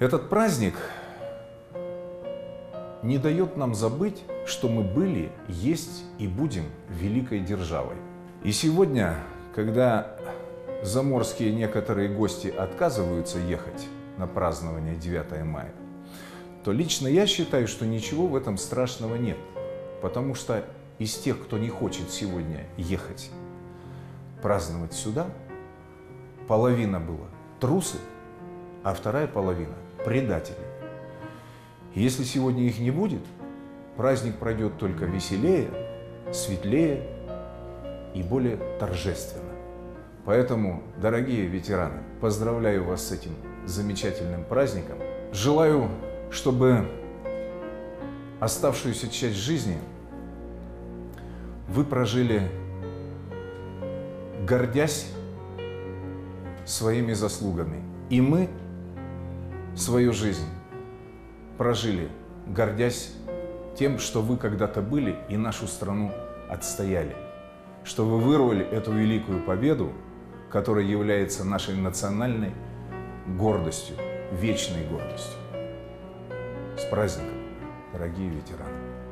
Этот праздник не дает нам забыть, что мы были, есть и будем великой державой. И сегодня, когда заморские некоторые гости отказываются ехать на празднование 9 мая, то лично я считаю, что ничего в этом страшного нет. Потому что из тех, кто не хочет сегодня ехать праздновать сюда, половина была трусы, а вторая половина предатели. Если сегодня их не будет, праздник пройдет только веселее, светлее и более торжественно. Поэтому, дорогие ветераны, поздравляю вас с этим замечательным праздником. Желаю, чтобы оставшуюся часть жизни вы прожили, гордясь своими заслугами. И мы свою жизнь прожили, гордясь тем, что вы когда-то были и нашу страну отстояли, что вы вырвали эту великую победу, которая является нашей национальной гордостью, вечной гордостью. С праздником, дорогие ветераны!